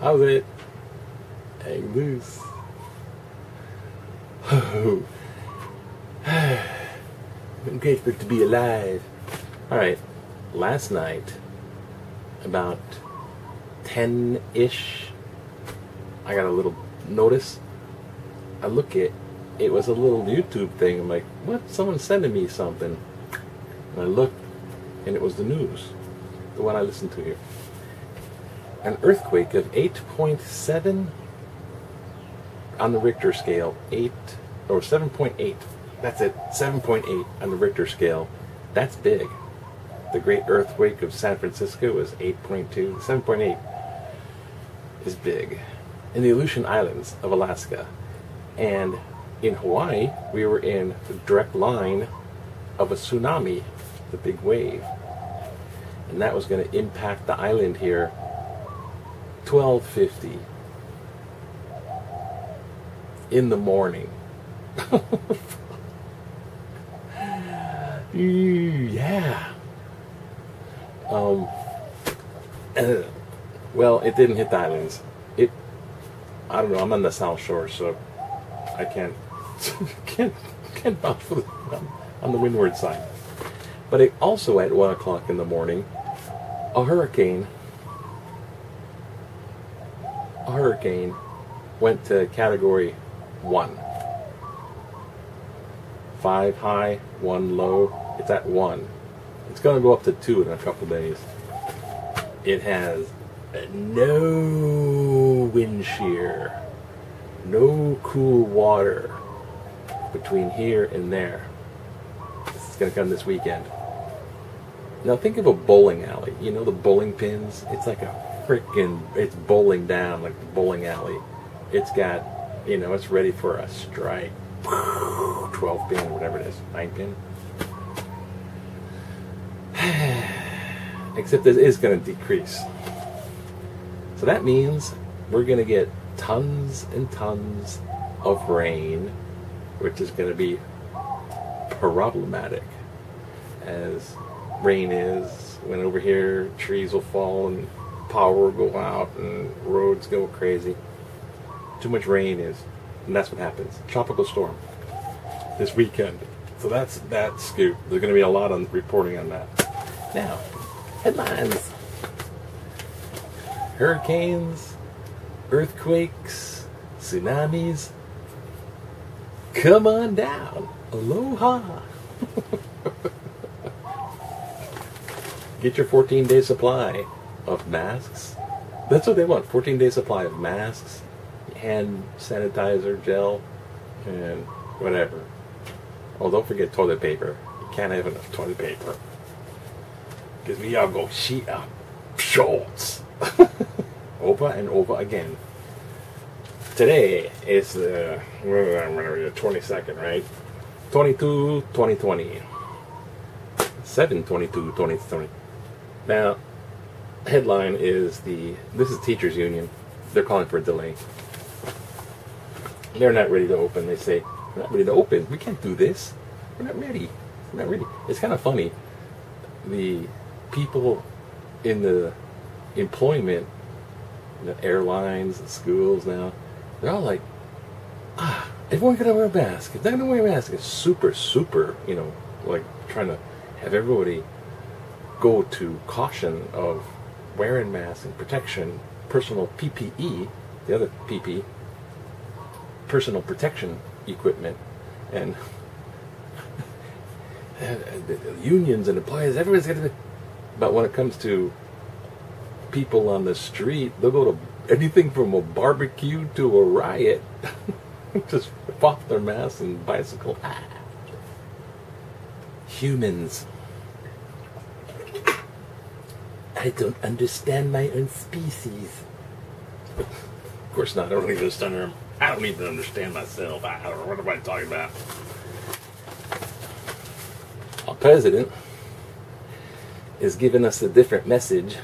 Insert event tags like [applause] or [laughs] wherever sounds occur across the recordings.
How's it? Hang loose. [sighs] Oh. I'm grateful to be alive. Alright, last night, about 10 ish, I got a little notice. I look at it was a little YouTube thing. I'm like, what? Someone's sending me something. And I looked, and it was the news, the one I listened to here. An earthquake of 8.7 on the Richter scale, 8 or 7.8. That's it, 7.8 on the Richter scale. That's big. The great earthquake of San Francisco was 8.2. 7.8 is big. In the Aleutian Islands of Alaska. And in Hawaii, we were in the direct line of a tsunami, the big wave. And that was going to impact the island here 1250 in the morning. [laughs] yeah. Um, [clears throat] well, it didn't hit the islands. It, I don't know. I'm on the South Shore, so I can't [laughs] can't can't vouch for the, on the windward side. But it also at one o'clock in the morning, a hurricane. A hurricane went to category one. Five high, one low. It's at one. It's going to go up to two in a couple days. It has no wind shear, no cool water between here and there. Is going to come this weekend. Now think of a bowling alley. You know the bowling pins? It's like a freaking, it's bowling down like the bowling alley. It's got, you know, it's ready for a strike. [sighs] 12 pin, whatever it is, 9 pin. [sighs] Except this is going to decrease. So that means we're going to get tons and tons of rain, which is going to be problematic. As rain is, when over here trees will fall and power go out and roads go crazy. Too much rain is, and that's what happens. Tropical storm this weekend. So that's that scoop. There's going to be a lot of reporting on that. Now, headlines hurricanes, earthquakes, tsunamis. Come on down. Aloha. [laughs] Get your 14 day supply of masks. That's what they want 14 day supply of masks, hand sanitizer, gel, and whatever. Oh, don't forget toilet paper. You can't have enough toilet paper. Because we all go sheet up. Schultz. over and over again. Today is the the 22nd, right? 22 2020. 7 22 2020. Now, headline is the this is teachers union. They're calling for a delay. They're not ready to open. They say, We're not ready to open. We can't do this. We're not ready. We're not ready. It's kind of funny. The people in the employment, the airlines, the schools now, they're all like, ah, everyone gotta wear a mask. If they're gonna wear a mask, it's super, super, you know, like trying to have everybody go to caution of wearing masks and protection, personal PPE, the other PP, personal protection equipment, and [laughs] unions and everybody's got to be. But when it comes to people on the street, they'll go to anything from a barbecue to a riot. [laughs] Just rip off their masks and bicycle. Ah. Humans. I don't understand my own species. Of course not. I don't even understand. I don't even understand myself. I don't know what am I talking about. Our president is giving us a different message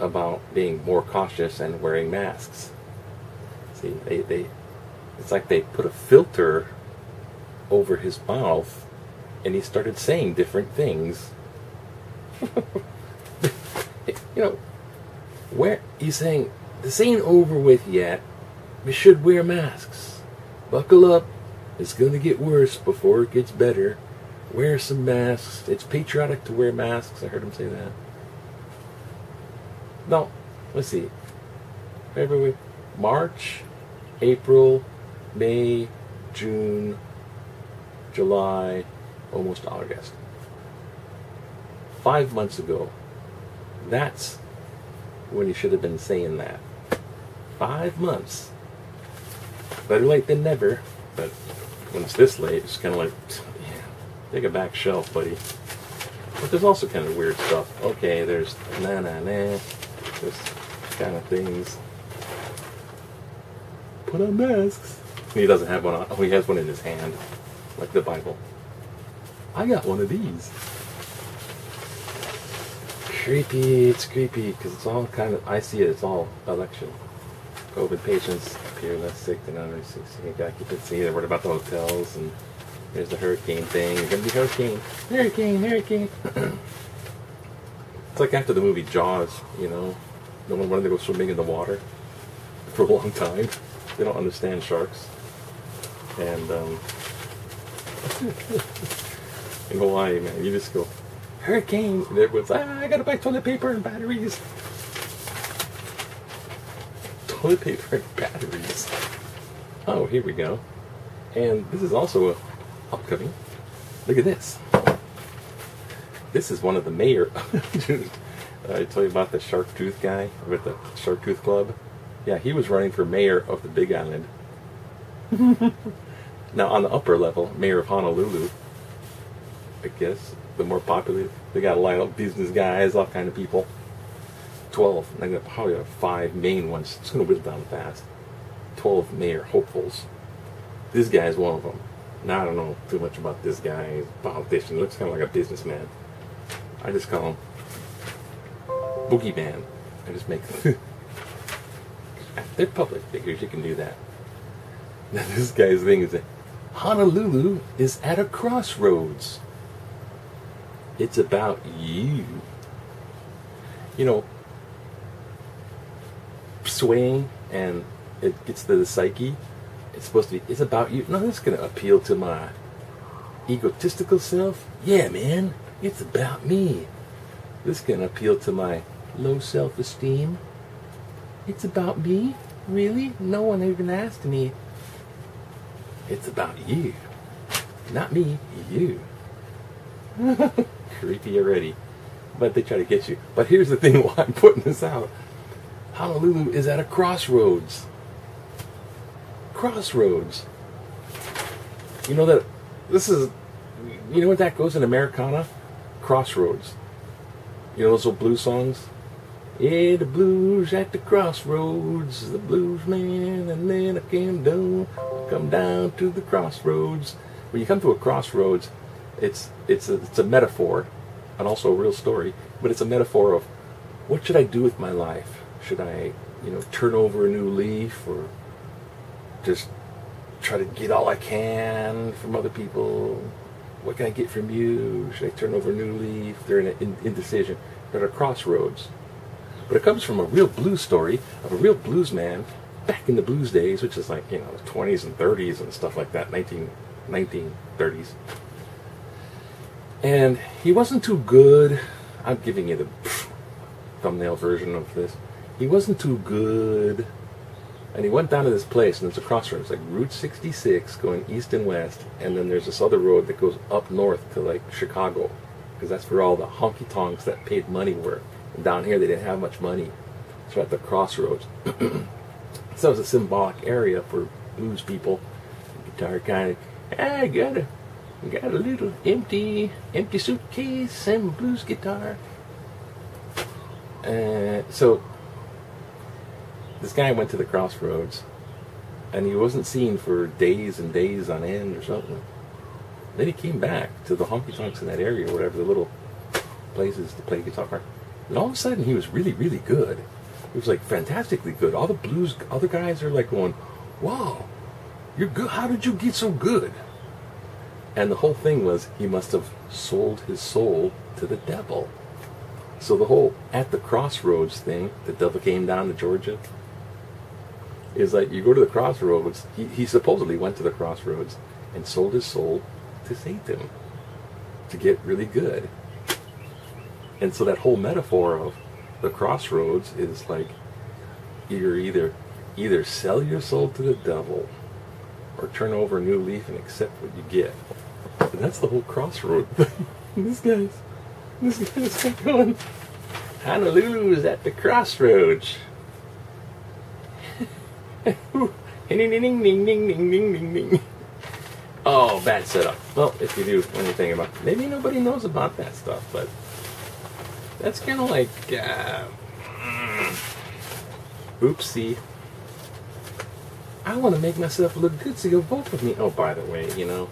about being more cautious and wearing masks. See, they, they it's like they put a filter over his mouth and he started saying different things. [laughs] you know, where he's saying this ain't over with yet. We should wear masks. Buckle up. It's going to get worse before it gets better. Wear some masks. It's patriotic to wear masks. I heard him say that. No, let's see. February, March, April, May, June, July, almost August. Five months ago, that's when you should have been saying that. Five months. Better late than never, but when it's this late, it's kind of like, yeah, take a back shelf, buddy. But there's also kind of weird stuff. Okay, there's na na na, this kind of things. Put on masks. He doesn't have one on. Oh, he has one in his hand, like the Bible. I got one of these. Creepy. It's creepy because it's all kind of. I see it. It's all election. COVID patients appear less sick than others. You occupancy. They're worried about the hotels and there's the hurricane thing. You're gonna be hurricane, hurricane, hurricane. it's like after the movie Jaws. You know, no one wanted to go swimming in the water [laughs] for a long time. They don't understand sharks. And um, [laughs] in Hawaii, man, you just go hurricane, and everyone's ah, I gotta buy toilet paper and batteries. Toilet paper and batteries. Oh, here we go. And this is also a upcoming. Look at this. This is one of the mayor. [laughs] I tell you about the shark tooth guy with the shark tooth club. Yeah, he was running for mayor of the Big Island. [laughs] now, on the upper level, mayor of Honolulu, I guess, the more popular, they got a lot of business guys, all kind of people. 12, I got probably five main ones. It's to whittle down fast. 12 mayor hopefuls. This guy is one of them. Now, I don't know too much about this guy. He's a politician. Looks kind of like a businessman. I just call him Boogeyman. I just make [laughs] They're public figures. You can do that. Now, this guy's thing is that Honolulu is at a crossroads. It's about you. You know, swaying and it gets to the psyche. It's supposed to be, it's about you. No, it's going to appeal to my egotistical self. Yeah, man, it's about me. This to appeal to my low self esteem. It's about me? Really? No one even asked me. It's about you. Not me, you. [laughs] Creepy already. But they try to get you. But here's the thing [laughs] why I'm putting this out Honolulu is at a crossroads. Crossroads. You know that this is, you know what that goes in Americana? Crossroads. You know those old blues songs? Yeah, the blues at the crossroads, the blues man, and then I came down, come down to the crossroads. When you come to a crossroads, it's it's a, it's a metaphor, and also a real story, but it's a metaphor of what should I do with my life? Should I, you know, turn over a new leaf, or just try to get all I can from other people? What can I get from you? Should I turn over a new leaf? They're in an indecision. They're at a crossroads. But it comes from a real blues story of a real blues man back in the blues days, which is like, you know, the 20s and 30s and stuff like that, 19, 1930s. And he wasn't too good. I'm giving you the [laughs] thumbnail version of this. He wasn't too good. And he went down to this place, and it's a crossroads, like Route 66 going east and west, and then there's this other road that goes up north to like Chicago, because that's where all the honky tonks that paid money were. And down here, they didn't have much money. So at the crossroads. [clears throat] so it was a symbolic area for blues people. Guitar kind of, I got a, got a little empty, empty suitcase and blues guitar. Uh, so this guy went to the crossroads, and he wasn't seen for days and days on end or something. Then he came back to the honky tonks in that area, or whatever the little places to play guitar. And all of a sudden, he was really, really good. He was like fantastically good. All the blues, other guys are like going, "Wow, you're good. How did you get so good?" And the whole thing was he must have sold his soul to the devil. So the whole at the crossroads thing, the devil came down to Georgia. is like you go to the crossroads. He, he supposedly went to the crossroads and sold his soul to Satan to get really good. And so that whole metaphor of the crossroads is like you're either either sell your soul to the devil or turn over a new leaf and accept what you get. And that's the whole crossroad thing. [laughs] this guy's, this guy's [laughs] going, Honolulu is at the crossroads. [laughs] ding, ding, ding, ding, ding, ding, ding. Oh, bad setup. Well, if you do anything about, maybe nobody knows about that stuff, but that's kind of like, uh, mm. oopsie. I want to make myself look good, so you'll vote for me. Oh, by the way, you know,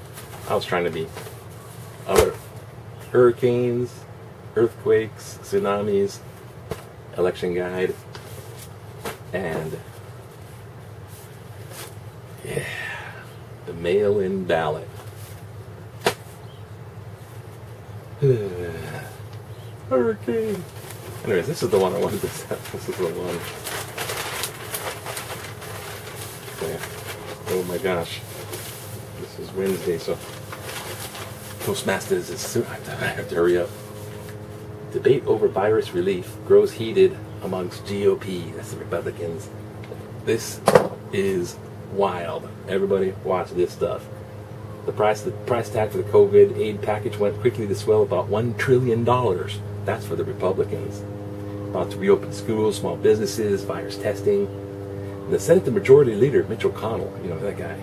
I was trying to be other hurricanes, earthquakes, tsunamis, election guide, and yeah, the mail-in ballot. [sighs] Hurricane. Anyways, this is the one I wanted to [laughs] set. This is the one. Okay. Oh my gosh. This is Wednesday, so Toastmasters is soon. [laughs] I have to hurry up. Debate over virus relief grows heated amongst GOP. That's the Republicans. This is wild. Everybody watch this stuff. The price the price tag for the COVID aid package went quickly to swell about one trillion dollars. That's for the Republicans. About to reopen schools, small businesses, virus testing. The Senate Majority Leader Mitch McConnell, you know that guy,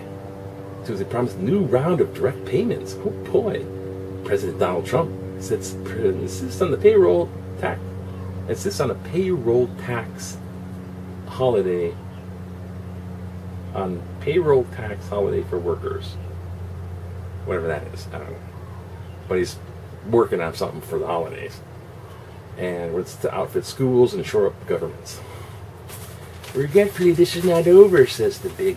Tuesday promised a new round of direct payments. Oh boy! President Donald Trump sits, insists on the payroll tax insists on a payroll tax holiday on payroll tax holiday for workers. Whatever that is. I don't know. But he's working on something for the holidays. And it's to outfit schools and shore up governments. Regretfully, this is not over, says the big.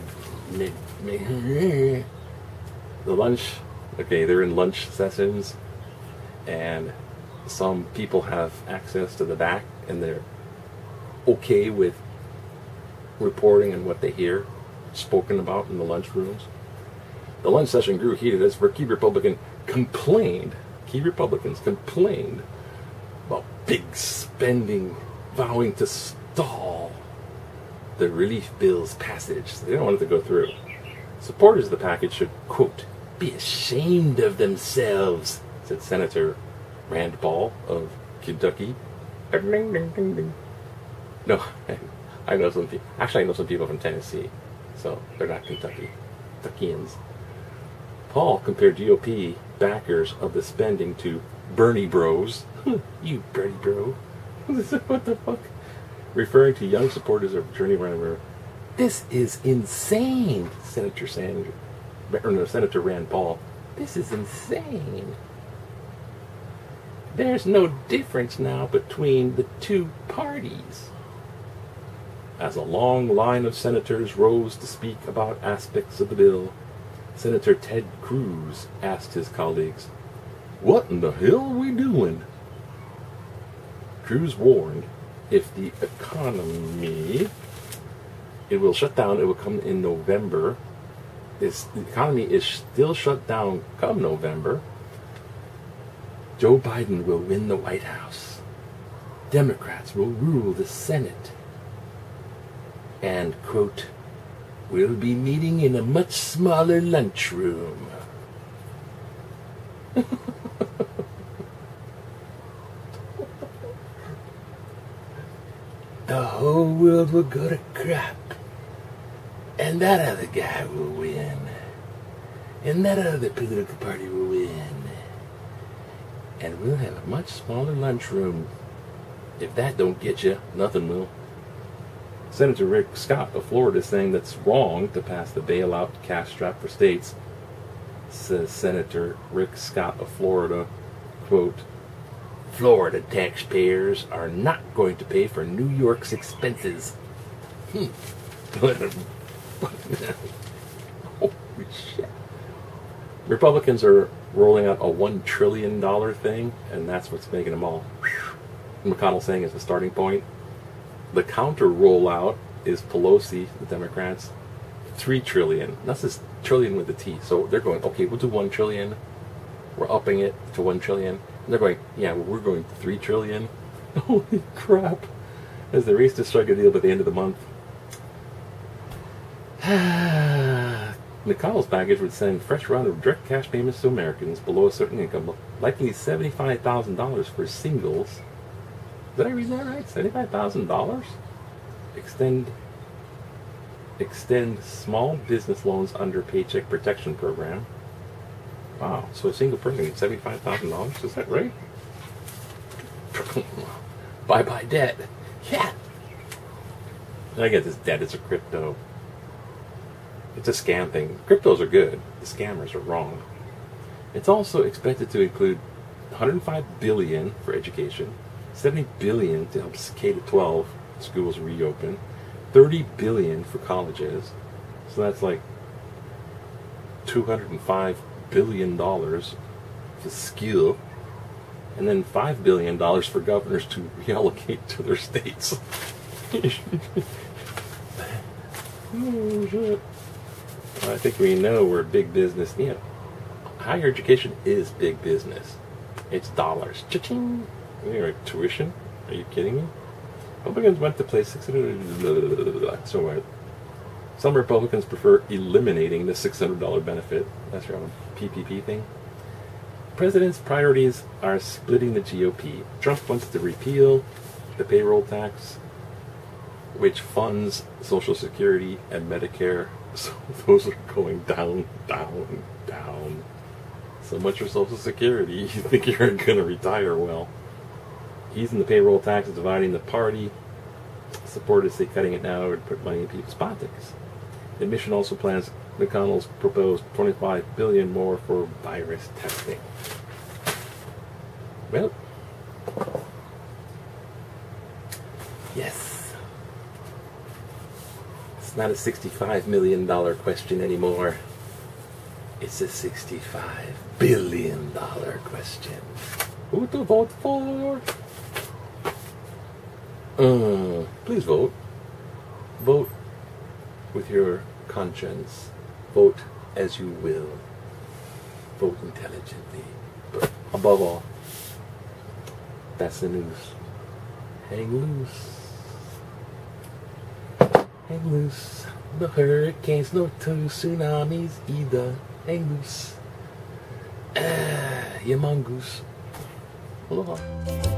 The lunch. Okay, they're in lunch sessions. And some people have access to the back and they're okay with reporting and what they hear spoken about in the lunch rooms. The lunch session grew heated as key Republican complained, key Republicans complained about big spending, vowing to stall the relief bill's passage. They don't want it to go through. Supporters of the package should, quote, be ashamed of themselves, said Senator Rand Paul of Kentucky. No, [laughs] I know some people. Actually, I know some people from Tennessee, so they're not Kentucky, Kentuckians. Paul compared GOP backers of the spending to Bernie Bros. [laughs] you Bernie Bro. [laughs] what the fuck? Referring to young supporters of Attorney Rand. This is insane, Senator Sanders, or no, Senator Rand Paul. This is insane. There's no difference now between the two parties. As a long line of senators rose to speak about aspects of the bill, Senator Ted Cruz asked his colleagues, What in the hell are we doing? Cruz warned if the economy it will shut down, it will come in November. This, the economy is still shut down come November. Joe Biden will win the White House. Democrats will rule the Senate. And, quote, we'll be meeting in a much smaller lunchroom. [laughs] the whole world will go to crap. And that other guy will win. And that other political party will win and we'll have a much smaller lunchroom. If that don't get you, nothing will. Senator Rick Scott of Florida is saying that's wrong to pass the bailout cash strap for states. Says Senator Rick Scott of Florida, quote, Florida taxpayers are not going to pay for New York's expenses. [laughs] Hmm. Holy shit. Republicans are rolling out a $1 trillion thing, and that's what's making them all. McConnell saying is the starting point. The counter rollout is Pelosi, the Democrats, three trillion. That's this trillion with a T. So they're going, okay, we'll do one trillion. We're upping it to one trillion. And they're going, yeah, well, we're going three trillion. [laughs] Holy crap! As they race to strike a deal by the end of the month. [sighs] McConnell's package would send fresh round of direct cash payments to Americans below a certain income, likely seventy-five thousand dollars for singles. Did I read that right? Seventy-five thousand dollars. Extend extend small business loans under Paycheck Protection Program. Wow, so a single person gets seventy-five thousand dollars. Is that right? [laughs] bye bye debt. Yeah. I get this debt. It's a crypto. It's a scam thing. Cryptos are good. The scammers are wrong. It's also expected to include 105 billion for education, 70 billion to help K to 12 schools reopen, 30 billion for colleges. So that's like 205 billion dollars for skill and then $5 billion for governors to [laughs] reallocate to their states. [laughs] oh, shit. I think we know we're big business. You know, higher education is big business. It's dollars. Cha-ching. Know, tuition? Are you kidding me? Republicans went to play 600. So what? Some Republicans prefer eliminating the $600 benefit. That's your PPP thing president's priorities are splitting the GOP. Trump wants to repeal the payroll tax, which funds Social Security and Medicare. [laughs] So those are going down, down, down. So much for Social Security. [laughs] You think you're going to retire well. Easing the payroll tax is dividing the party. Supporters say cutting it now would put money in people's pockets. The admission also plans McConnell's proposed 25 billion more for virus testing. Well, It's not a 65 million dollar question anymore. It's a 65 billion dollar question. Who to vote for? Uh, please vote. Vote with your conscience. Vote as you will. Vote intelligently. But above all, that's the news. Hang loose. Hang loose. No hurricanes, no two tsunamis either. Hang loose. Ah, [sighs] you mongoose. Aloha.